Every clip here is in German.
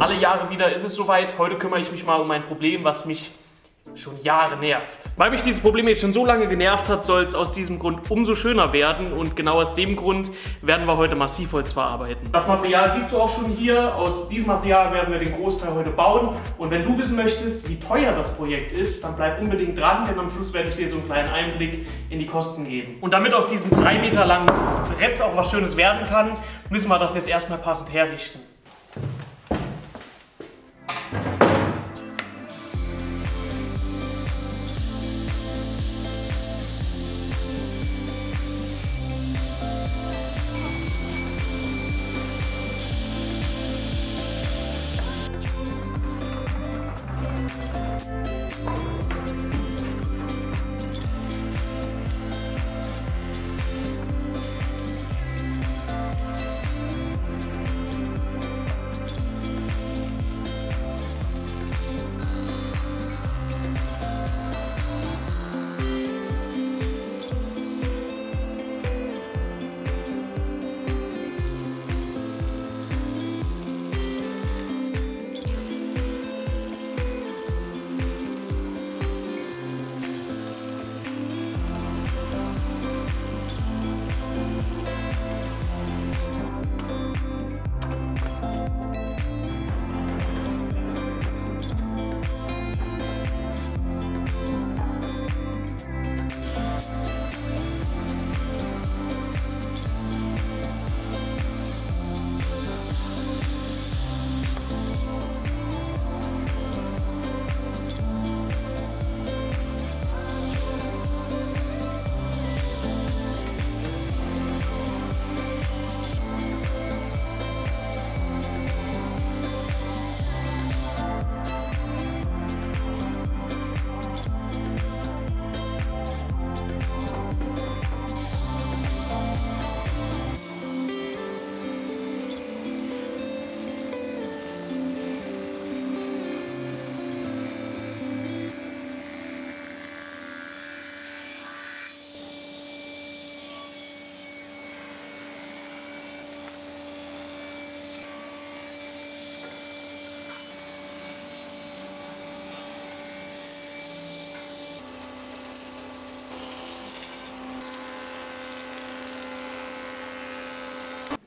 Alle Jahre wieder ist es soweit. Heute kümmere ich mich mal um ein Problem, was mich schon Jahre nervt. Weil mich dieses Problem jetzt schon so lange genervt hat, soll es aus diesem Grund umso schöner werden und genau aus dem Grund werden wir heute Massivholz verarbeiten. Das Material siehst du auch schon hier. Aus diesem Material werden wir den Großteil heute bauen und wenn du wissen möchtest, wie teuer das Projekt ist, dann bleib unbedingt dran, denn am Schluss werde ich dir so einen kleinen Einblick in die Kosten geben. Und damit aus diesem drei Meter langen Brett auch was Schönes werden kann, müssen wir das jetzt erstmal passend herrichten.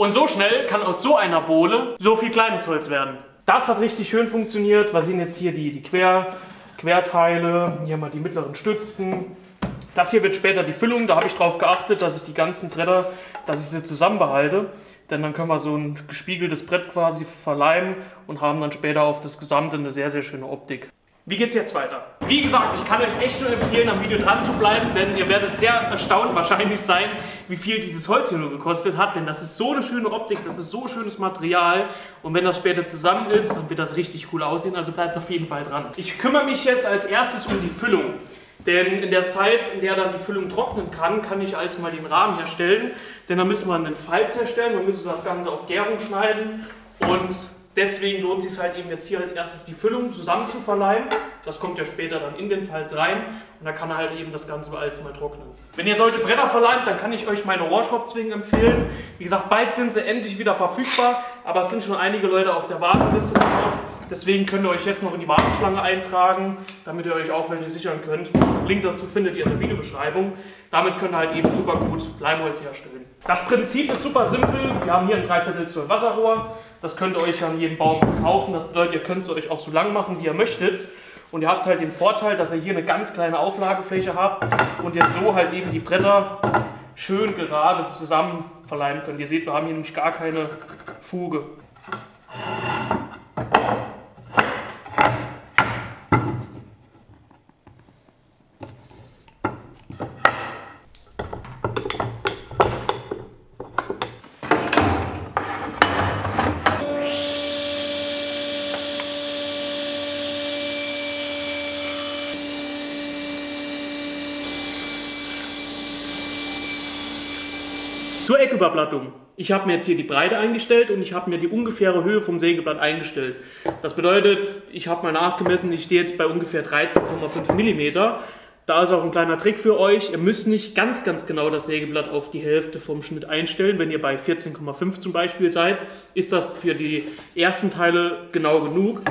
Und so schnell kann aus so einer Bohle so viel kleines Holz werden. Das hat richtig schön funktioniert. Wir sehen jetzt hier die, die Quer, Querteile, hier mal die mittleren Stützen. Das hier wird später die Füllung. Da habe ich darauf geachtet, dass ich die ganzen Bretter, dass ich sie zusammenbehalte. Denn dann können wir so ein gespiegeltes Brett quasi verleimen und haben dann später auf das Gesamte eine sehr, sehr schöne Optik. Wie geht's jetzt weiter? Wie gesagt, ich kann euch echt nur empfehlen, am Video dran zu bleiben, denn ihr werdet sehr erstaunt wahrscheinlich sein, wie viel dieses Holz hier nur gekostet hat, denn das ist so eine schöne Optik, das ist so schönes Material und wenn das später zusammen ist, dann wird das richtig cool aussehen, also bleibt auf jeden Fall dran. Ich kümmere mich jetzt als erstes um die Füllung, denn in der Zeit, in der dann die Füllung trocknen kann, kann ich als mal den Rahmen herstellen, denn dann müssen wir einen Falz herstellen, dann müssen wir das Ganze auf Gärung schneiden und Deswegen lohnt es sich halt eben jetzt hier als erstes die Füllung zusammen zu verleihen. Das kommt ja später dann in den Falz rein und da kann er halt eben das Ganze alles mal trocknen. Wenn ihr solche Bretter verleimt, dann kann ich euch meine Rohrschraubzwingen empfehlen. Wie gesagt, bald sind sie endlich wieder verfügbar, aber es sind schon einige Leute auf der Warteliste drauf. Deswegen könnt ihr euch jetzt noch in die Warteschlange eintragen, damit ihr euch auch welche sichern könnt. Link dazu findet ihr in der Videobeschreibung. Damit könnt ihr halt eben super gut Leimholz herstellen. Das Prinzip ist super simpel. Wir haben hier ein Dreiviertel Zoll Wasserrohr. Das könnt ihr euch an jedem Baum kaufen. Das bedeutet, ihr könnt es euch auch so lang machen, wie ihr möchtet. Und ihr habt halt den Vorteil, dass ihr hier eine ganz kleine Auflagefläche habt und jetzt so halt eben die Bretter schön gerade zusammen verleimen könnt. Ihr seht, wir haben hier nämlich gar keine Fuge. Zur Ecküberblattung. Ich habe mir jetzt hier die Breite eingestellt und ich habe mir die ungefähre Höhe vom Sägeblatt eingestellt. Das bedeutet, ich habe mal nachgemessen, ich stehe jetzt bei ungefähr 13,5 mm. Da ist auch ein kleiner Trick für euch. Ihr müsst nicht ganz, ganz genau das Sägeblatt auf die Hälfte vom Schnitt einstellen. Wenn ihr bei 14,5 zum Beispiel seid, ist das für die ersten Teile genau genug.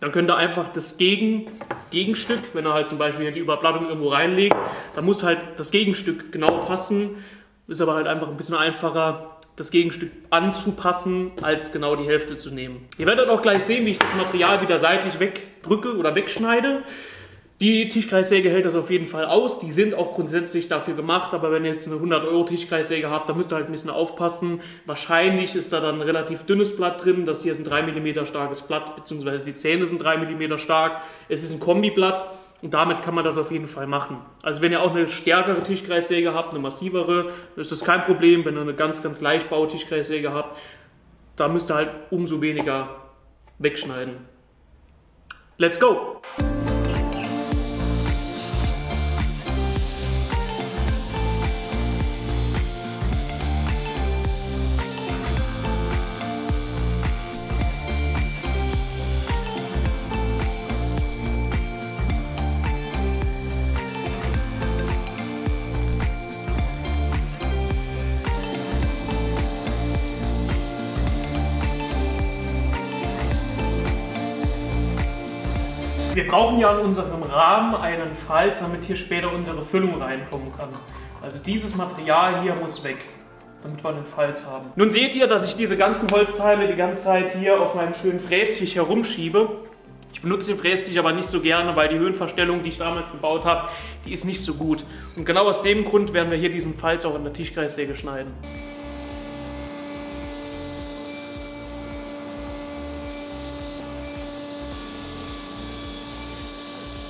Dann könnt ihr einfach das Gegen, Gegenstück, wenn ihr halt zum Beispiel die Überplattung irgendwo reinlegt, dann muss halt das Gegenstück genau passen. Ist aber halt einfach ein bisschen einfacher, das Gegenstück anzupassen, als genau die Hälfte zu nehmen. Ihr werdet auch gleich sehen, wie ich das Material wieder seitlich wegdrücke oder wegschneide. Die Tischkreissäge hält das auf jeden Fall aus. Die sind auch grundsätzlich dafür gemacht, aber wenn ihr jetzt eine 100 Euro Tischkreissäge habt, dann müsst ihr halt ein bisschen aufpassen. Wahrscheinlich ist da dann ein relativ dünnes Blatt drin. Das hier ist ein 3 mm starkes Blatt, beziehungsweise die Zähne sind 3 mm stark. Es ist ein Kombiblatt und damit kann man das auf jeden Fall machen. Also wenn ihr auch eine stärkere Tischkreissäge habt, eine massivere, ist das kein Problem. Wenn ihr eine ganz, ganz leichtbau Tischkreissäge habt, da müsst ihr halt umso weniger wegschneiden. Let's go! Wir brauchen ja in unserem Rahmen einen Falz, damit hier später unsere Füllung reinkommen kann. Also dieses Material hier muss weg, damit wir einen Falz haben. Nun seht ihr, dass ich diese ganzen Holzteile die ganze Zeit hier auf meinem schönen Frästisch herumschiebe. Ich benutze den Frästisch aber nicht so gerne, weil die Höhenverstellung, die ich damals gebaut habe, die ist nicht so gut. Und genau aus dem Grund werden wir hier diesen Falz auch in der Tischkreissäge schneiden.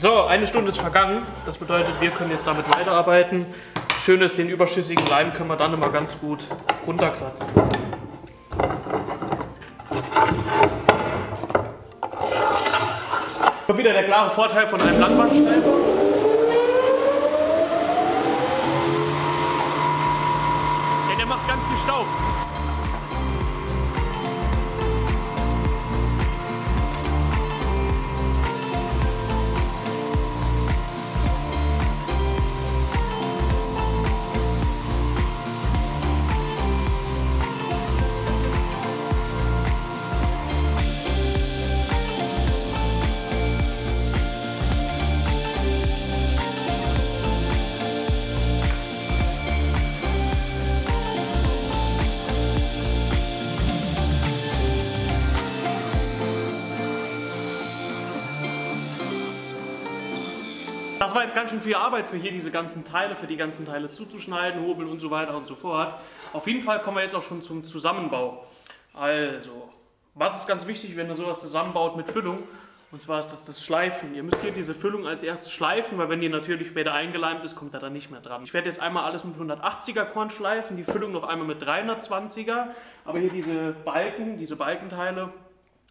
So, eine Stunde ist vergangen. Das bedeutet, wir können jetzt damit weiterarbeiten. Schön ist, den überschüssigen Leim können wir dann immer ganz gut runterkratzen. Schon wieder der klare Vorteil von einem Landwandschneifer. Ja, der macht ganz viel Staub. Das war jetzt ganz schön viel Arbeit für hier diese ganzen Teile, für die ganzen Teile zuzuschneiden, hobeln und so weiter und so fort. Auf jeden Fall kommen wir jetzt auch schon zum Zusammenbau. Also, was ist ganz wichtig, wenn ihr sowas zusammenbaut mit Füllung? Und zwar ist das das Schleifen. Ihr müsst hier diese Füllung als erstes schleifen, weil wenn die natürlich später eingeleimt ist, kommt er dann nicht mehr dran. Ich werde jetzt einmal alles mit 180er Korn schleifen, die Füllung noch einmal mit 320er. Aber hier diese Balken, diese Balkenteile,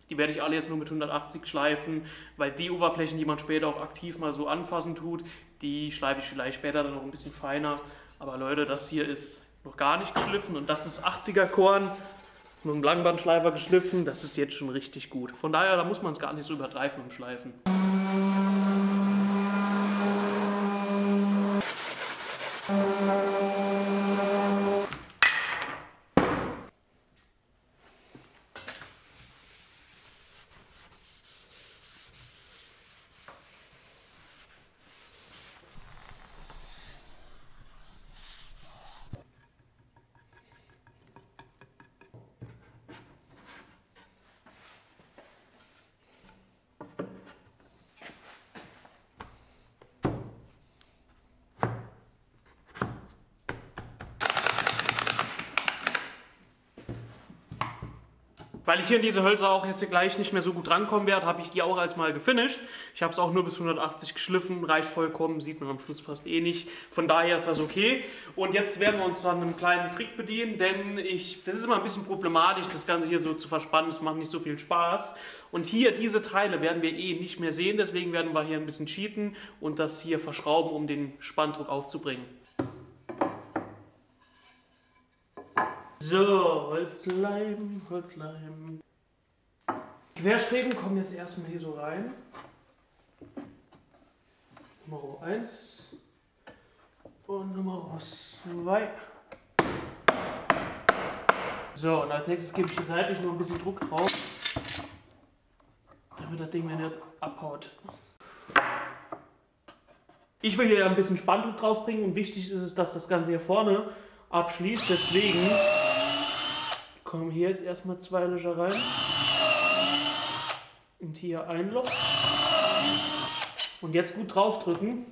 die werde ich alle jetzt nur mit 180 schleifen, weil die Oberflächen, die man später auch aktiv mal so anfassen tut, die schleife ich vielleicht später dann noch ein bisschen feiner. Aber Leute, das hier ist noch gar nicht geschliffen und das ist 80er Korn mit einem Langbandschleifer geschliffen. Das ist jetzt schon richtig gut. Von daher, da muss man es gar nicht so übertreiben im Schleifen. Weil ich hier in diese Hölzer auch jetzt gleich nicht mehr so gut rankommen werde, habe ich die auch als mal gefinisht. Ich habe es auch nur bis 180 geschliffen, reicht vollkommen, sieht man am Schluss fast eh nicht. Von daher ist das okay. Und jetzt werden wir uns dann einem kleinen Trick bedienen, denn ich, das ist immer ein bisschen problematisch, das Ganze hier so zu verspannen, das macht nicht so viel Spaß. Und hier, diese Teile werden wir eh nicht mehr sehen, deswegen werden wir hier ein bisschen cheaten und das hier verschrauben, um den Spanndruck aufzubringen. So, Holzleim, Holzleim. Querstreben kommen jetzt erstmal hier so rein. Nummer 1 und Nummer 2. So, und als nächstes gebe ich hier seitlich noch ein bisschen Druck drauf, damit das Ding mir nicht abhaut. Ich will hier ein bisschen Spannung draufbringen und wichtig ist es, dass das Ganze hier vorne abschließt. Deswegen kommen hier jetzt erstmal zwei Löcher rein. Und hier ein Loch. Und jetzt gut draufdrücken.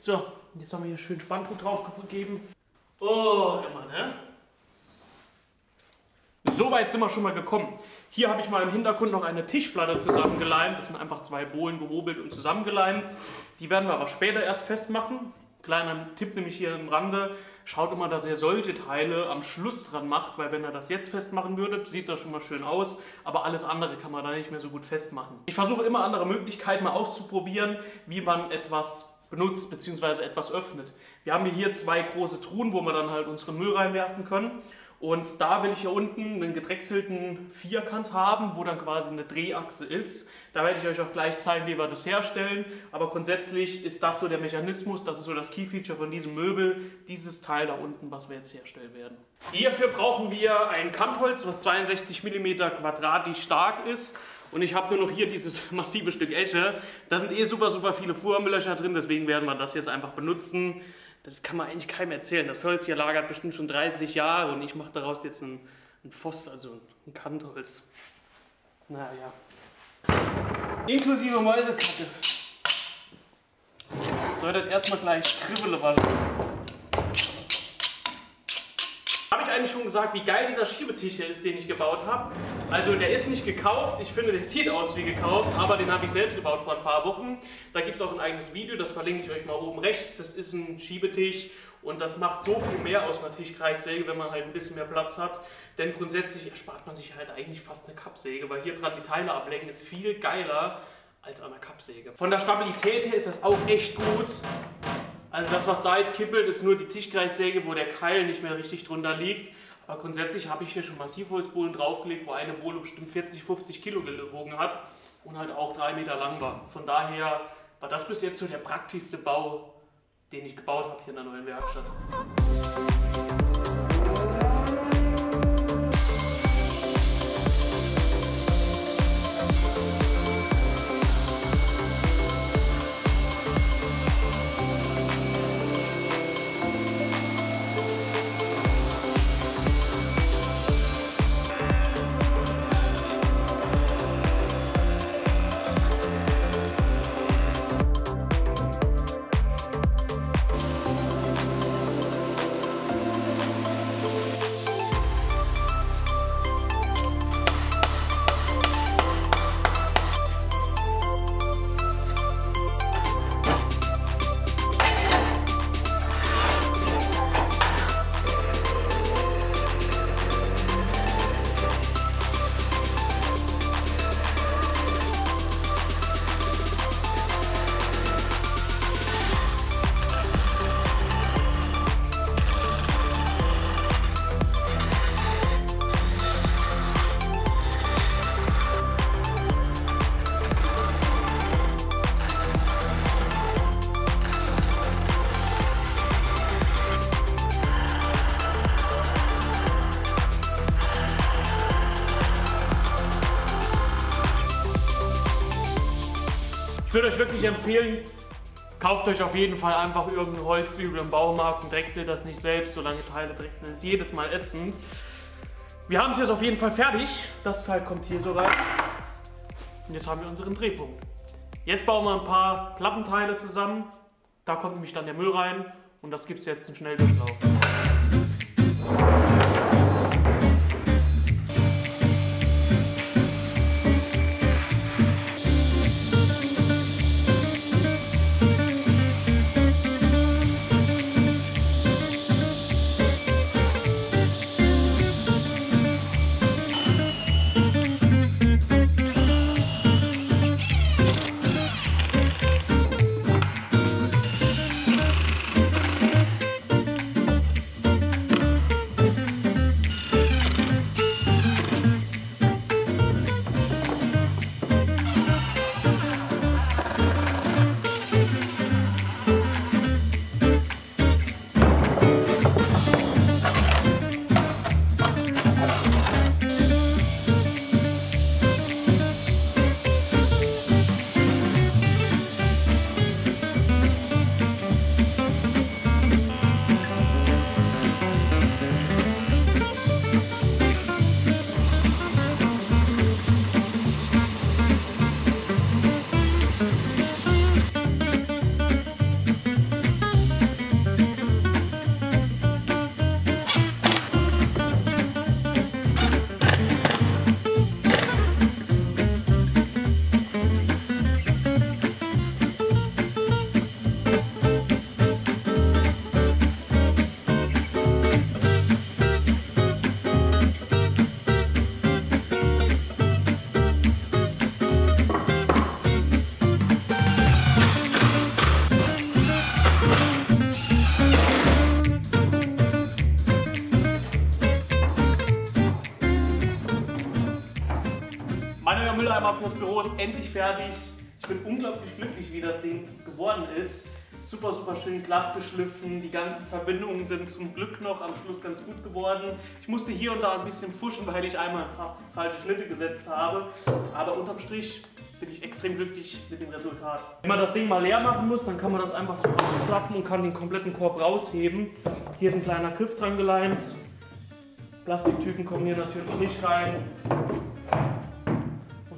So, jetzt haben wir hier schön Spanndruck drauf gegeben. Oh, immer, ne? So weit sind wir schon mal gekommen. Hier habe ich mal im Hintergrund noch eine Tischplatte zusammengeleimt. Das sind einfach zwei Bohlen gehobelt und zusammengeleimt. Die werden wir aber später erst festmachen. Kleiner Tipp nämlich hier am Rande, schaut immer, dass ihr solche Teile am Schluss dran macht, weil wenn ihr das jetzt festmachen würdet, sieht das schon mal schön aus, aber alles andere kann man da nicht mehr so gut festmachen. Ich versuche immer andere Möglichkeiten mal auszuprobieren, wie man etwas benutzt bzw. etwas öffnet. Wir haben hier zwei große Truhen, wo wir dann halt unseren Müll reinwerfen können und da will ich hier unten einen gedrechselten Vierkant haben, wo dann quasi eine Drehachse ist. Da werde ich euch auch gleich zeigen, wie wir das herstellen. Aber grundsätzlich ist das so der Mechanismus, das ist so das Key-Feature von diesem Möbel, dieses Teil da unten, was wir jetzt herstellen werden. Hierfür brauchen wir ein Kantholz, was 62 mm quadratisch stark ist. Und ich habe nur noch hier dieses massive Stück Esche. Da sind eh super, super viele Fuhrmülöcher drin, deswegen werden wir das jetzt einfach benutzen. Das kann man eigentlich keinem erzählen. Das Holz hier lagert bestimmt schon 30 Jahre und ich mache daraus jetzt ein, ein Pfost, also ein Kantholz. Naja. Inklusive Mäusekacke. Soll das erstmal gleich Kribbele waschen eigentlich schon gesagt, wie geil dieser Schiebetisch hier ist, den ich gebaut habe. Also der ist nicht gekauft, ich finde, der sieht aus wie gekauft, aber den habe ich selbst gebaut vor ein paar Wochen. Da gibt es auch ein eigenes Video, das verlinke ich euch mal oben rechts. Das ist ein Schiebetisch und das macht so viel mehr aus einer Tischkreissäge, wenn man halt ein bisschen mehr Platz hat. Denn grundsätzlich erspart man sich halt eigentlich fast eine Kappsäge, weil hier dran die Teile ablenken ist viel geiler als an einer Kappsäge. Von der Stabilität her ist das auch echt gut. Also das, was da jetzt kippelt, ist nur die Tischkreissäge, wo der Keil nicht mehr richtig drunter liegt. Aber grundsätzlich habe ich hier schon Massivholzbohlen draufgelegt, wo eine Bohle bestimmt 40, 50 Kilo gewogen hat und halt auch drei Meter lang war. Von daher war das bis jetzt so der praktischste Bau, den ich gebaut habe hier in der neuen Werkstatt. Würde euch wirklich empfehlen, kauft euch auf jeden Fall einfach irgendein Holzübel im Baumarkt und drechselt das nicht selbst, solange Teile drechseln ist jedes Mal ätzend. Wir haben es jetzt auf jeden Fall fertig. Das Teil kommt hier so rein. Und jetzt haben wir unseren Drehpunkt. Jetzt bauen wir ein paar Plappenteile zusammen. Da kommt nämlich dann der Müll rein und das gibt es jetzt im Schnelldurchlauf. Ist endlich fertig. Ich bin unglaublich glücklich, wie das Ding geworden ist. Super, super schön glatt geschliffen. Die ganzen Verbindungen sind zum Glück noch am Schluss ganz gut geworden. Ich musste hier und da ein bisschen fuschen, weil ich einmal ein paar falsche Schnitte gesetzt habe. Aber unterm Strich bin ich extrem glücklich mit dem Resultat. Wenn man das Ding mal leer machen muss, dann kann man das einfach so rausklappen und kann den kompletten Korb rausheben. Hier ist ein kleiner Griff dran geleint. Plastiktüten kommen hier natürlich nicht rein.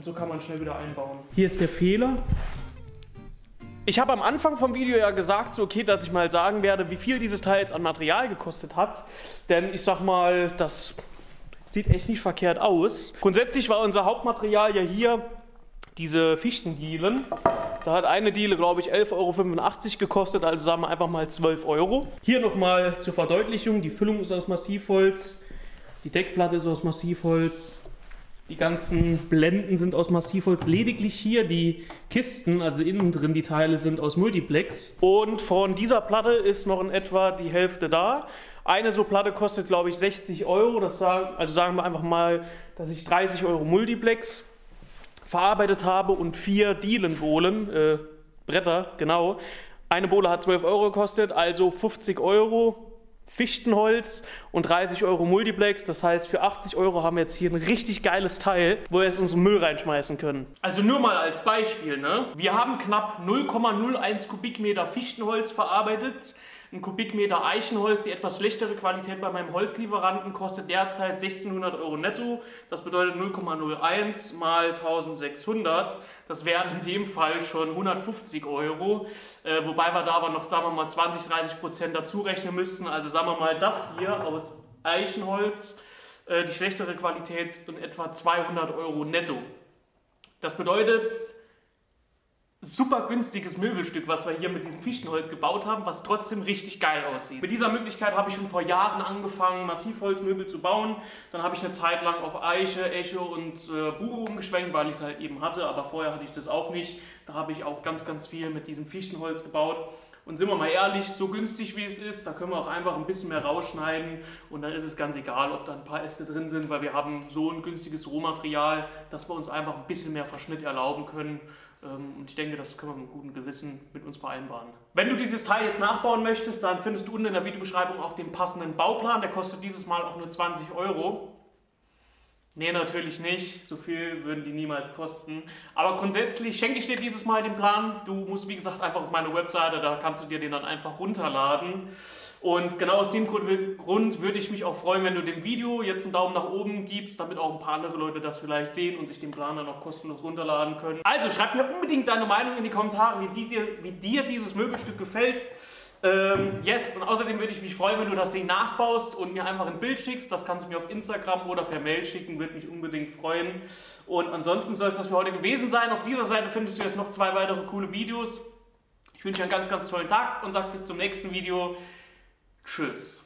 So kann man schnell wieder einbauen. Hier ist der Fehler. Ich habe am Anfang vom Video ja gesagt, so okay, dass ich mal sagen werde, wie viel dieses Teil jetzt an Material gekostet hat. Denn ich sag mal, das sieht echt nicht verkehrt aus. Grundsätzlich war unser Hauptmaterial ja hier diese Fichtendielen. Da hat eine Diele, glaube ich, 11,85 Euro gekostet, also sagen wir einfach mal 12 Euro. Hier nochmal zur Verdeutlichung, die Füllung ist aus Massivholz, die Deckplatte ist aus Massivholz, die ganzen Blenden sind aus Massivholz. Lediglich hier die Kisten, also innen drin die Teile, sind aus Multiplex. Und von dieser Platte ist noch in etwa die Hälfte da. Eine so Platte kostet, glaube ich, 60 Euro. Das sagen, also sagen wir einfach mal, dass ich 30 Euro Multiplex verarbeitet habe und vier Dielenbohlen, äh, Bretter, genau. Eine Bohle hat 12 Euro gekostet, also 50 Euro Fichtenholz und 30 Euro Multiplex. Das heißt, für 80 Euro haben wir jetzt hier ein richtig geiles Teil, wo wir jetzt unseren Müll reinschmeißen können. Also nur mal als Beispiel, ne? Wir haben knapp 0,01 Kubikmeter Fichtenholz verarbeitet. Ein Kubikmeter Eichenholz, die etwas schlechtere Qualität bei meinem Holzlieferanten, kostet derzeit 1600 Euro netto. Das bedeutet 0,01 mal 1600. Das wären in dem Fall schon 150 Euro. Äh, wobei wir da aber noch, sagen wir mal, 20, 30 Prozent dazu rechnen müssten. Also sagen wir mal, das hier aus Eichenholz, äh, die schlechtere Qualität, in etwa 200 Euro netto. Das bedeutet, super günstiges Möbelstück, was wir hier mit diesem Fichtenholz gebaut haben, was trotzdem richtig geil aussieht. Mit dieser Möglichkeit habe ich schon vor Jahren angefangen, Massivholzmöbel zu bauen. Dann habe ich eine Zeit lang auf Eiche, Echo und äh, Buche umgeschwenkt, weil ich es halt eben hatte, aber vorher hatte ich das auch nicht. Da habe ich auch ganz, ganz viel mit diesem Fichtenholz gebaut. Und sind wir mal ehrlich, so günstig wie es ist, da können wir auch einfach ein bisschen mehr rausschneiden und dann ist es ganz egal, ob da ein paar Äste drin sind, weil wir haben so ein günstiges Rohmaterial, dass wir uns einfach ein bisschen mehr Verschnitt erlauben können. Ähm, und ich denke, das können wir mit gutem Gewissen mit uns vereinbaren. Wenn du dieses Teil jetzt nachbauen möchtest, dann findest du unten in der Videobeschreibung auch den passenden Bauplan. Der kostet dieses Mal auch nur 20 Euro. Nee, natürlich nicht. So viel würden die niemals kosten. Aber grundsätzlich schenke ich dir dieses Mal den Plan. Du musst, wie gesagt, einfach auf meine Webseite, da kannst du dir den dann einfach runterladen. Und genau aus dem Grund würde ich mich auch freuen, wenn du dem Video jetzt einen Daumen nach oben gibst, damit auch ein paar andere Leute das vielleicht sehen und sich den Plan dann auch kostenlos runterladen können. Also schreib mir unbedingt deine Meinung in die Kommentare, wie, die dir, wie dir dieses Möbelstück gefällt. Ähm, yes, und außerdem würde ich mich freuen, wenn du das Ding nachbaust und mir einfach ein Bild schickst. Das kannst du mir auf Instagram oder per Mail schicken, würde mich unbedingt freuen. Und ansonsten soll es das für heute gewesen sein. Auf dieser Seite findest du jetzt noch zwei weitere coole Videos. Ich wünsche dir einen ganz, ganz tollen Tag und sage bis zum nächsten Video. Tschüss.